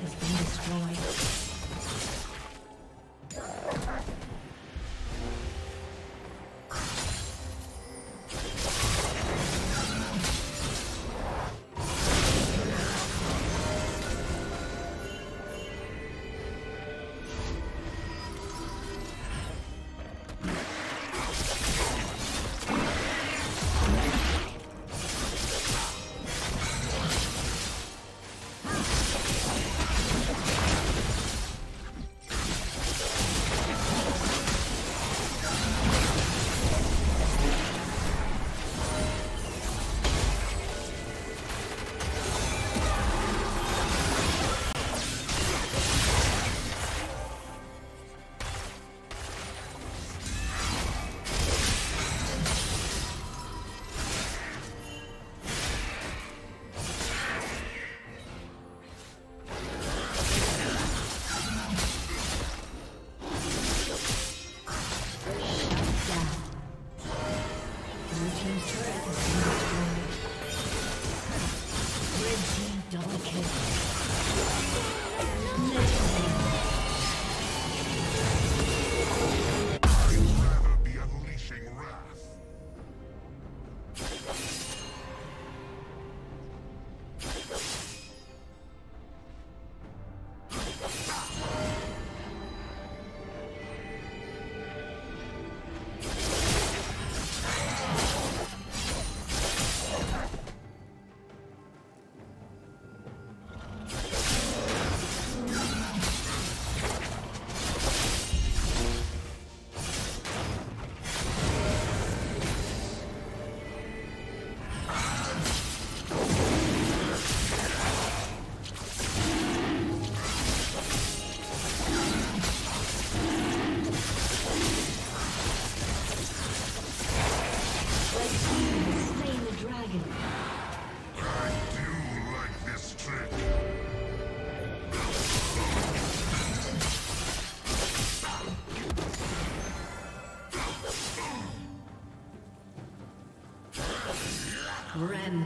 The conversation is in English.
has been destroyed. turret